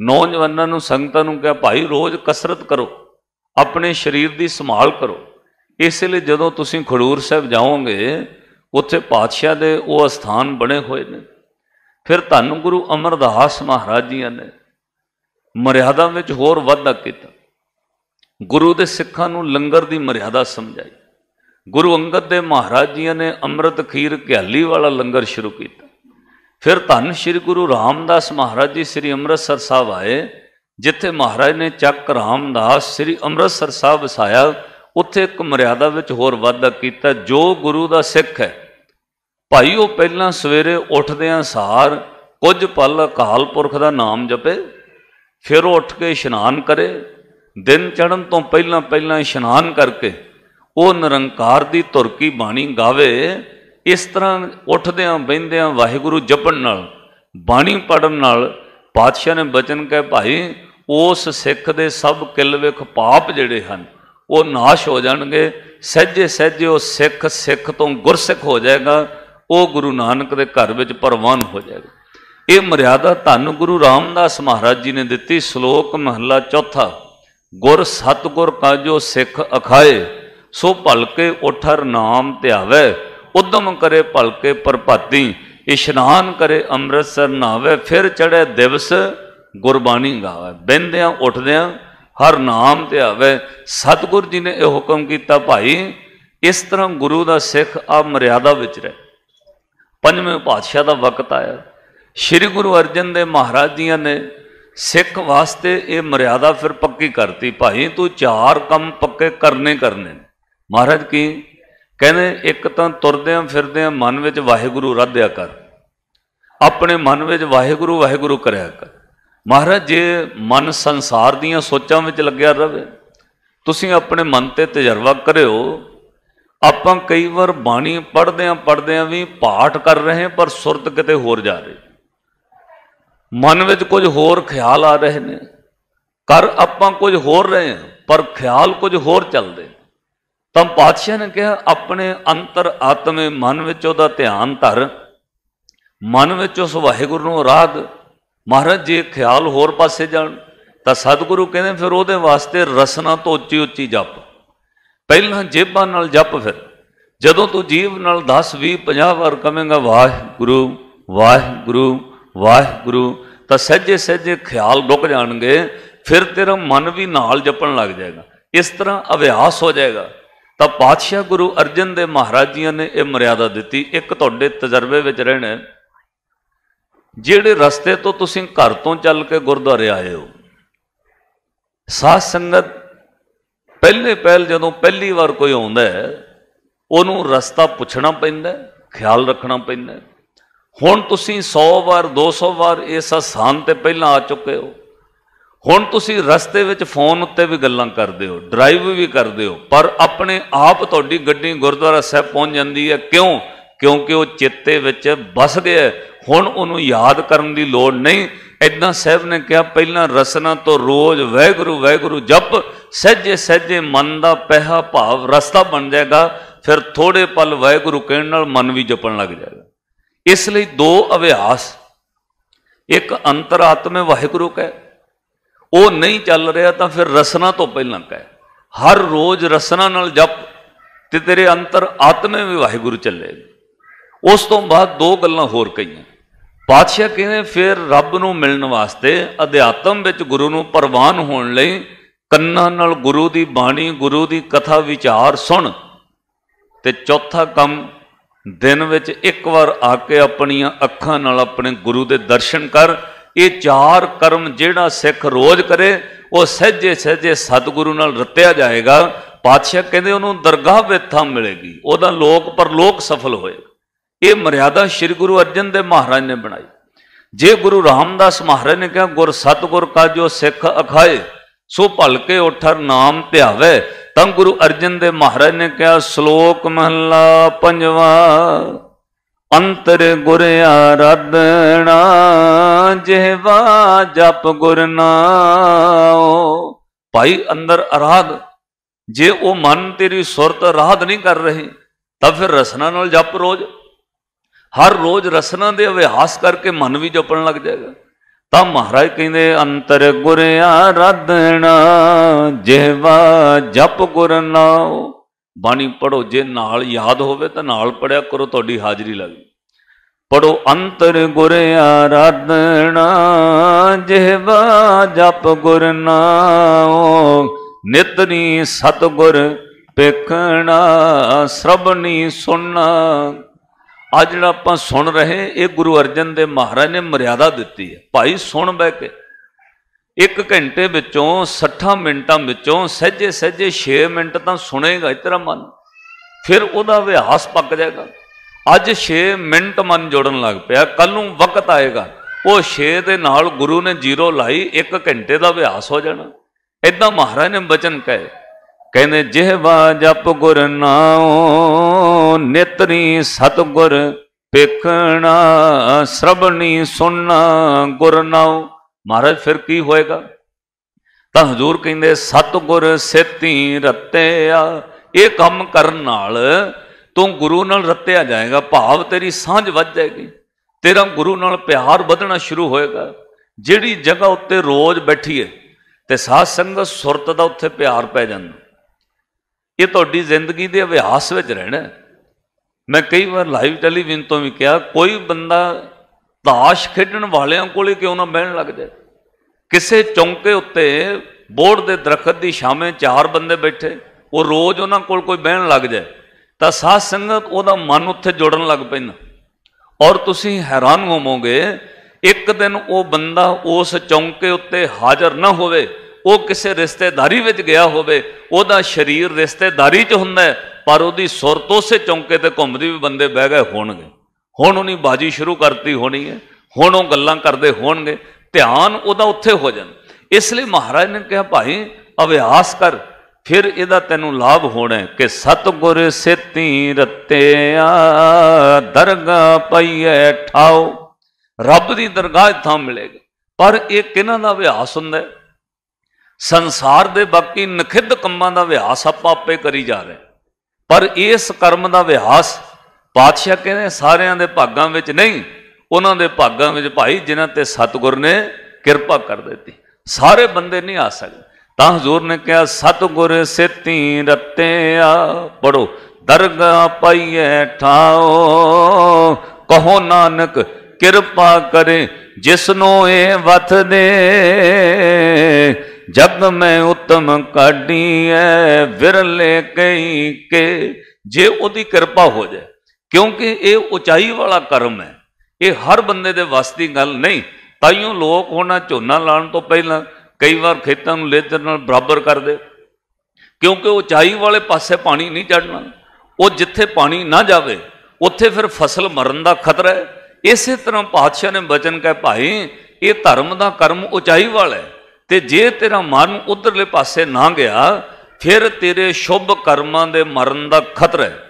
ਨੌਜਵਾਨਾਂ ਨੂੰ, ਸੰਗਤਾਂ ਨੂੰ ਕਿਹਾ, ਭਾਈ, ਰੋਜ਼ ਕਸਰਤ ਕਰੋ, ਆਪਣੇ ਸਰੀਰ ਦੀ ਸੰਭਾਲ ਕਰੋ। ਇਸ ਲਈ ਜਦੋਂ ਤੁਸੀਂ ਖਡੂਰ ਸਾਹਿਬ ਜਾਓਗੇ, ਉੱਥੇ ਪਾਤਸ਼ਾਹ ਦੇ ਉਹ ਸਥਾਨ ਬਣੇ ਹੋਏ ਨੇ। ਫਿਰ ਧੰਨ ਗੁਰੂ ਅਮਰਦਾਸ ਮਹਾਰਾਜ ਜੀਆਂ ਨੇ ਮਰਿਆਦਾ ਵਿੱਚ ਹੋਰ ਵਾਧਾ ਕੀਤਾ। ਗੁਰੂ ਦੇ ਸਿੱਖਾਂ ਨੂੰ ਲੰਗਰ ਦੀ ਮਰਿਆਦਾ ਸਮਝਾਈ। ਗੁਰੂ ਅੰਗਦ ਦੇ ਮਹਾਰਾਜ ਜੀਆਂ ਨੇ ਅੰਮ੍ਰਿਤ ਖੀਰ ਘਿਆਲੀ ਵਾਲਾ ਲੰਗਰ ਸ਼ੁਰੂ ਕੀਤਾ। ਫਿਰ ਧੰਨ ਸ੍ਰੀ ਗੁਰੂ ਰਾਮਦਾਸ ਮਹਾਰਾਜ ਜੀ ਸ੍ਰੀ ਅੰਮ੍ਰਿਤਸਰ ਸਾਹਿਬ ਆਏ, ਜਿੱਥੇ ਮਹਾਰਾਜ ਨੇ ਚੱਕ ਰਾਮਦਾਸ ਸ੍ਰੀ ਅੰਮ੍ਰਿਤਸਰ ਸਾਹਿਬ ਵਸਾਇਆ। ਉੱਥੇ ਇੱਕ ਮਰਿਆਦਾ ਵਿੱਚ ਹੋਰ ਵਾਧਾ ਕੀਤਾ, ਜੋ ਗੁਰੂ ਦਾ ਸਿੱਖ ਹੈ। ਭਾਈ, ਉਹ ਪਹਿਲਾਂ ਸਵੇਰੇ ਉੱਠਦਿਆਂ ਸਾਰ, ਕੁਝ ਪਲ ਅਕਾਲ ਪੁਰਖ ਦਾ ਨਾਮ ਜਪੇ, ਫਿਰ ਉਹ ਉੱਠ ਕੇ ਇਸ਼ਨਾਨ ਕਰੇ। ਦਿਨ ਚੜ੍ਹਨ ਤੋਂ ਪਹਿਲਾਂ ਪਹਿਲਾਂ ਇਸ਼ਨਾਨ ਕਰਕੇ, ਉਹ ਨਿਰੰਕਾਰ ਦੀ ਤੁਰਕੀ ਬਾਣੀ ਗਾਵੇ ਇਸ ਤਰ੍ਹਾਂ ਉੱਠਦਿਆਂ ਬੈੰਦਿਆਂ ਵਾਹਿਗੁਰੂ ਜਪਣ ਨਾਲ, ਬਾਣੀ ਪੜਨ ਨਾਲ ਪਾਤਸ਼ਾਹ ਨੇ ਬਚਨ ਕਹੇ, ਭਾਈ, ਉਸ ਸਿੱਖ ਦੇ ਸਭ ਕਿਲਵੇਖ ਪਾਪ ਜਿਹੜੇ ਹਨ, ਉਹ ਨਾਸ਼ ਹੋ ਜਾਣਗੇ। ਸਹਿਜੇ ਸਹਿਜੇ ਉਹ ਸਿੱਖ ਸਿੱਖ ਤੋਂ ਗੁਰਸਿੱਖ ਹੋ ਜਾਏਗਾ। ਉਹ ਗੁਰੂ ਨਾਨਕ ਦੇ ਘਰ ਵਿੱਚ ਪ੍ਰਵਾਨ ਹੋ ਜਾਏਗਾ। ਇਹ ਮਰਿਆਦਾ ਧੰਨ ਗੁਰੂ ਰਾਮਦਾਸ ਮਹਾਰਾਜ ਜੀ ਨੇ ਦਿੱਤੀ। ਸ਼ਲੋਕ ਮਹੱਲਾ ਚੌਥਾ, ਗੁਰ ਸਤਗੁਰ ਕਾ ਜੋ ਸਿੱਖ ਅਖਾਏ, ਸੋ ਭਲਕੇ ਉਠਰ ਨਾਮ ਧਿਆਵੇ। ਉਦਮ ਕਰੇ ਭਲਕੇ ਪ੍ਰਭਾਤੀ, ਇਸ਼ਨਾਨ ਕਰੇ ਅੰਮ੍ਰਿਤਸਰ ਨਾਵੇ ਫਿਰ ਚੜੇ ਦਿਵਸ ਗੁਰਬਾਣੀ ਗਾਵੇ। ਬੈੰਦਿਆਂ ਉੱਠਦਿਆਂ ਹਰ ਨਾਮ 'ਤੇ ਆਵੇ। ਸਤਿਗੁਰ ਜੀ ਨੇ ਇਹ ਹੁਕਮ ਕੀਤਾ, ਭਾਈ, ਇਸ ਤਰ੍ਹਾਂ ਗੁਰੂ ਦਾ ਸਿੱਖ ਆ ਮਰਿਆਦਾ ਵਿੱਚ ਰਹੇ। ਪੰਜਵੇਂ ਪਾਤਸ਼ਾਹ ਦਾ ਵਕਤ ਆਇਆ। ਸ੍ਰੀ ਗੁਰੂ ਅਰਜਨ ਦੇ ਮਹਾਰਾਜ ਜੀਆਂ ਨੇ ਸਿੱਖ ਵਾਸਤੇ ਇਹ ਮਰਿਆਦਾ ਫਿਰ ਪੱਕੀ ਕਰਤੀ। ਭਾਈ, ਤੂੰ ਚਾਰ ਕੰਮ ਪੱਕੇ ਕਰਨੇ ਕਰਨੇ ਮਹਾਰਾਜ ਕੀ? ਕਹਿੰਦੇ ਇੱਕ ਤਾਂ ਤੁਰਦਿਆਂ ਫਿਰਦਿਆਂ ਮਨ ਵਿੱਚ ਵਾਹਿਗੁਰੂ ਰੱਧਿਆ ਕਰ। ਆਪਣੇ ਮਨ ਵਿੱਚ ਵਾਹਿਗੁਰੂ ਵਾਹਿਗੁਰੂ ਕਰਿਆ ਕਰ। ਮਹਾਰਾਜ, ਜੇ ਮਨ ਸੰਸਾਰ ਦੀਆਂ ਸੋਚਾਂ ਵਿੱਚ ਲੱਗਿਆ ਰਹੇ ਤੁਸੀਂ ਆਪਣੇ ਮਨ ਤੇ ਤਜਰਬਾ ਕਰਿਓ। ਆਪਾਂ ਕਈ ਵਾਰ ਬਾਣੀ ਪੜ੍ਹਦੇ ਆਂ ਪੜ੍ਹਦੇ ਆਂ ਵੀ ਪਾਠ ਕਰ ਰਹੇ ਪਰ ਸੁਰਤ ਕਿਤੇ ਹੋਰ ਜਾ ਰਹੀ। ਮਨ ਵਿੱਚ ਕੁਝ ਹੋਰ ਖਿਆਲ ਆ ਰਹੇ ਨੇ। ਕਰ ਆਪਾਂ ਕੁਝ ਹੋਰ ਰਹੇ ਹਾਂ, ਪਰ ਖਿਆਲ ਕੁਝ ਹੋਰ ਚੱਲਦੇ ਨੇ। ਤਾਂ ਪਾਤਸ਼ਾਹ ਨੇ ਕਿਹਾ, ਆਪਣੇ ਅੰਤਰ ਆਤਮੇ ਮਨ ਵਿੱਚ ਉਹਦਾ ਧਿਆਨ ਧਰ, ਮਨ ਵਿੱਚ ਉਸ ਵਾਹਿਗੁਰੂ ਨੂੰ ਆਰਾਧ ਮਹਾਰਾਜ, ਜੇ ਖਿਆਲ ਹੋਰ ਪਾਸੇ ਜਾਣ, ਤਾਂ ਸਤਿਗੁਰੂ ਕਹਿੰਦੇ, ਫਿਰ ਉਹਦੇ ਵਾਸਤੇ ਰਸਨਾ ਤੋਂ ਉੱਚੀ ਉੱਚੀ ਜਪ। ਪਹਿਲਾਂ ਜੇਬਾਂ ਨਾਲ ਜਪ ਫਿਰ। ਜਦੋਂ ਤੂੰ ਜੀਵ ਨਾਲ 10 20 50 ਵਾਰ ਕਵੇਂਗਾ, ਵਾਹਿਗੁਰੂ ਵਾਹਿਗੁਰੂ ਵਾਹਿਗੁਰੂ, ਤਾਂ ਸਹਿਜੇ ਸਹਿਜੇ ਖਿਆਲ ਰੁਕ ਜਾਣਗੇ, ਫਿਰ ਤੇਰਾ ਮਨ ਵੀ ਨਾਲ ਜਪਣ ਲੱਗ ਜਾਏਗਾ। ਇਸ ਤਰ੍ਹਾਂ ਅਭਿਆਸ ਹੋ ਜਾਏਗਾ। ਤਾਂ ਪਾਤਸ਼ਾਹ ਗੁਰੂ ਅਰਜਨ ਦੇ ਮਹਾਰਾਜ ਜੀਆਂ ਨੇ ਇਹ ਮਰਿਆਦਾ ਦਿੱਤੀ, ਇੱਕ ਤੁਹਾਡੇ ਤਜਰਬੇ ਵਿੱਚ ਰਹਿਣਾ। ਜਿਹੜੇ ਰਸਤੇ ਤੋਂ ਤੁਸੀਂ ਘਰ ਤੋਂ ਚੱਲ ਕੇ ਗੁਰਦੁਆਰੇ ਆਏ ਹੋ, ਸਾਧ ਸੰਗਤ ਪਹਿਲੇ ਪਹਿਲ ਜਦੋਂ ਪਹਿਲੀ ਵਾਰ ਕੋਈ ਆਉਂਦਾ ਹੈ, ਉਹਨੂੰ ਰਸਤਾ ਪੁੱਛਣਾ ਪੈਂਦਾ ਖਿਆਲ ਰੱਖਣਾ ਪੈਂਦਾ ਹੁਣ ਤੁਸੀਂ 100 ਵਾਰ 200 ਵਾਰ ਇਸ ਸਥਾਨ ਤੇ ਪਹਿਲਾਂ ਆ ਚੁੱਕੇ ਹੋ। ਹੁਣ ਤੁਸੀਂ ਰਸਤੇ ਵਿੱਚ ਫੋਨ ਉੱਤੇ ਵੀ ਗੱਲਾਂ ਕਰਦੇ ਹੋ ਡਰਾਈਵ ਵੀ ਕਰਦੇ ਹੋ, ਪਰ ਆਪਣੇ ਆਪ ਤੁਹਾਡੀ ਗੱਡੀ ਗੁਰਦੁਆਰਾ ਸਾਹਿਬ ਪਹੁੰਚ ਜਾਂਦੀ ਹੈ। ਕਿਉਂ? ਕਿਉਂਕਿ ਉਹ ਚਿੱਤੇ ਵਿੱਚ ਬਸ ਗਿਆ ਹੁਣ ਉਹਨੂੰ ਯਾਦ ਕਰਨ ਦੀ ਲੋੜ ਨਹੀਂ। ਇਦਾਂ ਸਾਹਿਬ ਨੇ ਕਿਹਾ, ਪਹਿਲਾਂ ਰਸਨਾ ਤੋਂ ਰੋਜ਼ ਵਾਹਿਗੁਰੂ ਵਾਹਿਗੁਰੂ ਜਪ, ਸਹਿਜੇ ਸਹਿਜੇ ਮਨ ਦਾ ਪਹਿਆ ਭਾਵ ਰਸਤਾ ਬਣ ਜਾਏਗਾ, ਫਿਰ ਥੋੜੇ ਪਲ ਵਾਹਿਗੁਰੂ ਕਹਿਣ ਨਾਲ ਮਨ ਵੀ ਜਪਣ ਲੱਗ ਜਾਏਗਾ। ਇਸ ਲਈ ਦੋ ਅਭਿਆਸ, ਇੱਕ ਅੰਤਰਾਤਮੇ ਵਾਹਿਗੁਰੂ ਕਹੇ ਉਹ ਨਹੀਂ ਚੱਲ ਰਿਹਾ ਤਾਂ ਫਿਰ ਰਸਨਾ ਤੋਂ ਪਹਿਲਾਂ ਕਹੇ। ਹਰ ਰੋਜ਼ ਰਸਨਾ ਨਾਲ ਜਪ ਤੇ ਤੇਰੇ ਅੰਤਰ ਆਤਮੇ ਵੀ ਵਾਹਿਗੁਰੂ ਚੱਲੇ। ਉਸ ਤੋਂ ਬਾਅਦ ਦੋ ਗੱਲਾਂ ਹੋਰ ਕਹੀਆਂ। ਪਾਤਸ਼ਾਹ ਕਹਿੰਦੇ ਫਿਰ ਰੱਬ ਨੂੰ ਮਿਲਣ ਵਾਸਤੇ ਅਧਿਆਤਮ ਵਿੱਚ ਗੁਰੂ ਨੂੰ ਪ੍ਰਵਾਨ ਹੋਣ ਲਈ ਕੰਨਾਂ ਨਾਲ ਗੁਰੂ ਦੀ ਬਾਣੀ, ਗੁਰੂ ਦੀ ਕਥਾ, ਵਿਚਾਰ ਸੁਣ ਤੇ ਚੌਥਾ ਕੰਮ ਦਿਨ ਵਿੱਚ ਇੱਕ ਵਾਰ ਆ ਕੇ ਆਪਣੀਆਂ ਅੱਖਾਂ ਨਾਲ ਆਪਣੇ ਗੁਰੂ ਦੇ ਦਰਸ਼ਨ ਕਰ ਇਹ ਚਾਰ ਕਰਮ ਜਿਹੜਾ ਸਿੱਖ ਰੋਜ਼ ਕਰੇ, ਉਹ ਸਹਿਜੇ ਸਹਿਜੇ ਸਤਿਗੁਰੂ ਨਾਲ ਰਤਿਆ ਜਾਏਗਾ। ਪਾਤਸ਼ਾਹ ਕਹਿੰਦੇ ਉਹਨੂੰ ਦਰਗਾਹ ਵਿੱਚ ਥਾਂ ਮਿਲੇਗੀ। ਉਹਦਾ ਲੋਕ ਪਰਲੋਕ ਸਫਲ ਹੋਏਗਾ। ਇਹ ਮਰਿਆਦਾ ਸ੍ਰੀ ਗੁਰੂ ਅਰਜਨ ਦੇਵ ਮਹਾਰਾਜ ਨੇ ਬਣਾਈ। ਜੇ ਗੁਰੂ ਰਾਮਦਾਸ ਮਹਾਰਾਜ ਨੇ ਕਿਹਾ, ਗੁਰ ਸਤਗੁਰ ਕਾ ਜੋ ਸਿੱਖ ਅਖਾਏ, ਸੋ ਭਲਕੇ ਉਠਰ ਨਾਮ ਧਿਆਵੇ। ਤਾਂ ਗੁਰੂ ਅਰਜਨ ਦੇਵ ਮਹਾਰਾਜ ਨੇ ਕਿਹਾ, ਸ਼ਲੋਕ ਮਹਲਾ ਪੰਜਵਾ, ਅੰਤਰ ਗੁਰ ਆਰਾਧਣਾ ਜਿਹਵਾ ਜਪ ਗੁਰ ਨਾਉ। ਭਾਈ ਅੰਦਰ ਆਰਾਧ ਜੇ ਉਹ ਮਨ ਤੇਰੀ ਸੁਰਤ ਆਰਾਧ ਨਹੀਂ ਕਰ ਰਹੀ, ਤਾਂ ਫਿਰ ਰਸਨਾ ਨਾਲ ਜਪ ਰੋਜ਼। ਹਰ ਰੋਜ਼ ਰਸਨਾ ਦੇ ਅਭਿਆਸ ਕਰਕੇ ਮਨ ਵੀ ਜਪਣ ਲੱਗ ਜਾਏਗਾ। ਤਾਂ ਮਹਾਰਾਜ ਕਹਿੰਦੇ, ਅੰਤਰ ਗੁਰ ਆਰਾਧਣਾ ਜਿਹਵਾ ਜਪ ਗੁਰ ਨਾਉ। ਬਾਣੀ ਪੜੋ ਜੇ ਨਾਲ ਯਾਦ ਹੋਵੇ ਤਾਂ ਨਾਲ ਪੜਿਆ ਕਰੋ, ਤੁਹਾਡੀ ਹਾਜ਼ਰੀ ਲੱਗ ਪੜੋ ਅੰਤਰ ਗੁਰ ਆਰਾਧਣਾ ਜਿਹਵਾ ਜਪ ਗੁਰ ਨਾਉ। ਨਿਤਨੀ ਸਤਗੁਰ ਪੇਖਣਾ ਸ਼ਰਬਣੀ ਸੁਣਨਾ। ਆ ਜਿਹੜਾ ਆਪਾਂ ਸੁਣ ਰਹੇ, ਇਹ ਗੁਰੂ ਅਰਜਨ ਦੇ ਮਹਾਰਾਜ ਨੇ ਮਰਿਆਦਾ ਦਿੱਤੀ ਹੈ। ਭਾਈ, ਸੁਣ ਬਹਿ ਕੇ। ਇੱਕ ਘੰਟੇ ਵਿੱਚੋਂ 60 ਮਿੰਟਾਂ ਵਿੱਚੋਂ ਸਹਿਜੇ ਸਹਿਜੇ 6 ਮਿੰਟ ਤਾਂ ਸੁਣੇਗਾ ਹੀ ਤੇਰਾ ਮਨ। ਫਿਰ ਉਹਦਾ ਅਭਿਆਸ ਪੱਕ ਜਾਏਗਾ। ਅੱਜ 6 ਮਿੰਟ ਮਨ ਜੋੜਨ ਲੱਗ ਪਿਆ ਕੱਲ ਨੂੰ ਵਕਤ ਆਏਗਾ। ਉਹ 6 ਦੇ ਨਾਲ ਗੁਰੂ ਨੇ ਜ਼ੀਰੋ ਲਾਈ 1 ਘੰਟੇ ਦਾ ਅਭਿਆਸ ਹੋ ਜਾਣਾ। ਇਦਾਂ ਮਹਾਰਾਜ ਨੇ ਬਚਨ ਕਹੇ, ਕਹਿੰਦੇ ਜਿਹਵਾ ਜਪ ਗੁਰ ਨਾਉ, ਨਿਤਰੀ ਸਤਗੁਰ ਪੇਖਣਾ ਸ਼ਰਬਣੀ ਸੁਣਨਾ ਗੁਰ ਨਾਉ। ਮਹਾਰਾਜ, ਫਿਰ ਕੀ ਹੋਏਗਾ? ਤਾਂ ਹਜ਼ੂਰ ਕਹਿੰਦੇ, ਸਤਗੁਰ ਸੇਤੀ ਰਤਿਆ, ਇਹ ਕੰਮ ਕਰਨ ਨਾਲ ਤੂੰ ਗੁਰੂ ਨਾਲ ਰੱਤਿਆ ਜਾਏਗਾ, ਭਾਵ ਤੇਰੀ ਸਾਂਝ ਵੱਧ ਜਾਏਗੀ। ਤੇਰਾ ਗੁਰੂ ਨਾਲ ਪਿਆਰ ਵਧਣਾ ਸ਼ੁਰੂ ਹੋਏਗਾ। ਜਿਹੜੀ ਜਗ੍ਹਾ ਉੱਤੇ ਰੋਜ਼ ਬੈਠੀਏ ਤੇ ਸਾਧ ਸੰਗਤ ਸੁਰਤ ਦਾ ਉੱਥੇ ਪਿਆਰ ਪੈ ਜਾਂਦਾ। ਇਹ ਤੁਹਾਡੀ ਜ਼ਿੰਦਗੀ ਦੇ ਅਭਿਆਸ ਵਿੱਚ ਰਹਿਣਾ ਮੈਂ ਕਈ ਵਾਰ ਲਾਈਵ ਟੈਲੀਵਿਜ਼ਨ ਤੋਂ ਵੀ ਕਿਹਾ, ਕੋਈ ਬੰਦਾ ਤਾਸ਼ ਖੇਡਣ ਵਾਲਿਆਂ ਕੋਲੇ ਕਿਉਂ ਨਾ ਬਹਿਣ ਲੱਗ ਜਾਏ? ਕਿਸੇ ਚੌਂਕੇ ਉੱਤੇ ਬੋਰਡ ਦੇ ਦਰਖਤ ਦੀ ਛਾਵੇਂ ਚਾਰ ਬੰਦੇ ਬੈਠੇ, ਉਹ ਰੋਜ਼ ਉਹਨਾਂ ਕੋਲ ਕੋਈ ਬਹਿਣ ਲੱਗ ਜਾਏ। ਤਾਂ ਸਾਧ ਸੰਗਤ ਉਹਦਾ ਮਨ ਉੱਥੇ ਜੁੜਨ ਲੱਗ ਪੈਂਦਾ। ਔਰ ਤੁਸੀਂ ਹੈਰਾਨ ਹੋਵੋਗੇ, ਇੱਕ ਦਿਨ ਉਹ ਬੰਦਾ ਉਸ ਚੌਂਕੇ ਉੱਤੇ ਹਾਜ਼ਰ ਨਾ ਹੋਵੇ, ਉਹ ਕਿਸੇ ਰਿਸ਼ਤੇਦਾਰੀ ਵਿੱਚ ਗਿਆ ਹੋਵੇ, ਉਹਦਾ ਸਰੀਰ ਰਿਸ਼ਤੇਦਾਰੀ 'ਚ ਹੁੰਦਾ ਪਰ ਉਹਦੀ ਸੁਰਤ ਉਸੇ ਚੌਂਕੇ ਤੇ ਘੁੰਮਦੀ ਵੀ ਬੰਦੇ ਬਹਿ ਗਏ ਹੋਣਗੇ। ਹੁਣ ਉਹਨੀ ਬਾਜੀ ਸ਼ੁਰੂ ਕਰਤੀ ਹੋਣੀ ਹੈ, ਹੁਣ ਉਹ ਗੱਲਾਂ ਕਰਦੇ ਹੋਣਗੇ, ਧਿਆਨ ਉਹਦਾ ਉੱਥੇ ਹੋ ਜਾਣ ਇਸ ਲਈ ਮਹਾਰਾਜ ਨੇ ਕਿਹਾ, ਭਾਈ, ਅਭਿਆਸ ਕਰ ਫਿਰ ਇਹਦਾ ਤੈਨੂੰ ਲਾਭ ਹੋਣਾ ਕਿ ਸਤਗੁਰ ਸੇਤੀ ਰਤਿਆ ਦਰਗਾ ਪਈਏ ਠਾਓ। ਰੱਬ ਦੀ ਦਰਗਾਹ ਥਾਂ ਮਿਲੇਗਾ। ਪਰ ਇਹ ਕਿਹਨਾਂ ਦਾ ਅਭਿਆਸ ਹੁੰਦਾ ਹੈ? ਸੰਸਾਰ ਦੇ ਬਾਕੀ ਨਖਿੱਧ ਕੰਮਾਂ ਦਾ ਅਭਿਆਸ ਆਪਾਂ ਆਪੇ ਕਰੀ ਜਾ ਰਹੇ ਪਰ ਇਸ ਕਰਮ ਦਾ ਅਭਿਆਸ ਪਾਤਸ਼ਾਹ ਕਹਿੰਦੇ ਸਾਰਿਆਂ ਦੇ ਭਾਗਾਂ ਵਿੱਚ ਨਹੀਂ, ਉਹਨਾਂ ਦੇ ਭਾਗਾਂ ਵਿੱਚ ਭਾਈ ਜਿਨ੍ਹਾਂ ਤੇ ਸਤਿਗੁਰ ਨੇ ਕਿਰਪਾ ਕਰ ਦਿੱਤੀ। ਸਾਰੇ ਬੰਦੇ ਨਹੀਂ ਆ ਸਕਦੇ। ਤਾਂ ਹਜ਼ੂਰ ਨੇ ਕਿਹਾ, ਸਤਿਗੁਰ ਸੇਤੀ ਰਤਿਆ ਪੜੋ ਦਰਗਾ ਪਾਈਏ ਠਾਓ। ਕਹੋ ਨਾਨਕ, ਕਿਰਪਾ ਕਰੇ ਜਿਸ ਇਹ ਵਥ ਦੇ। ਜਗ ਮੈਂ ਉਤਮ ਕਾਢੀ ਐ ਵਿਰਲੇ ਕਈ ਕੇ। ਜੇ ਉਹਦੀ ਕਿਰਪਾ ਹੋ ਜਾਏ, ਕਿਉਂਕਿ ਇਹ ਉਚਾਈ ਵਾਲਾ ਕਰਮ ਹੈ। ਇਹ ਹਰ ਬੰਦੇ ਦੇ ਵੱਸ ਦੀ ਗੱਲ ਨਹੀਂ। ਤਾਈਓ ਲੋਕ ਹੋਣਾ ਝੋਨਾ ਲਾਉਣ ਤੋਂ ਪਹਿਲਾਂ ਕਈ ਵਾਰ ਖੇਤਾਂ ਨੂੰ ਲੇਜ਼ਰ ਨਾਲ ਬਰਾਬਰ ਕਰਦੇ। ਕਿਉਂਕਿ ਉਚਾਈ ਵਾਲੇ ਪਾਸੇ ਪਾਣੀ ਨਹੀਂ ਚੜਨਾ ਉਹ ਜਿੱਥੇ ਪਾਣੀ ਨਾ ਜਾਵੇ, ਉੱਥੇ ਫਿਰ ਫਸਲ ਮਰਨ ਦਾ ਖਤਰਾ ਹੈ। ਇਸੇ ਤਰ੍ਹਾਂ ਪਾਤਸ਼ਾਹ ਨੇ ਬਚਨ ਕਹੇ, ਭਾਈ, ਇਹ ਧਰਮ ਦਾ ਕਰਮ ਉਚਾਈ ਵਾਲਾ ਹੈ। ਤੇ ਜੇ ਤੇਰਾ ਮਨ ਉਧਰਲੇ ਪਾਸੇ ਨਾ ਗਿਆ, ਫਿਰ ਤੇਰੇ ਸ਼ੁਭ ਕਰਮਾਂ ਦੇ ਮਰਨ ਦਾ ਖਤਰਾ ਹੈ।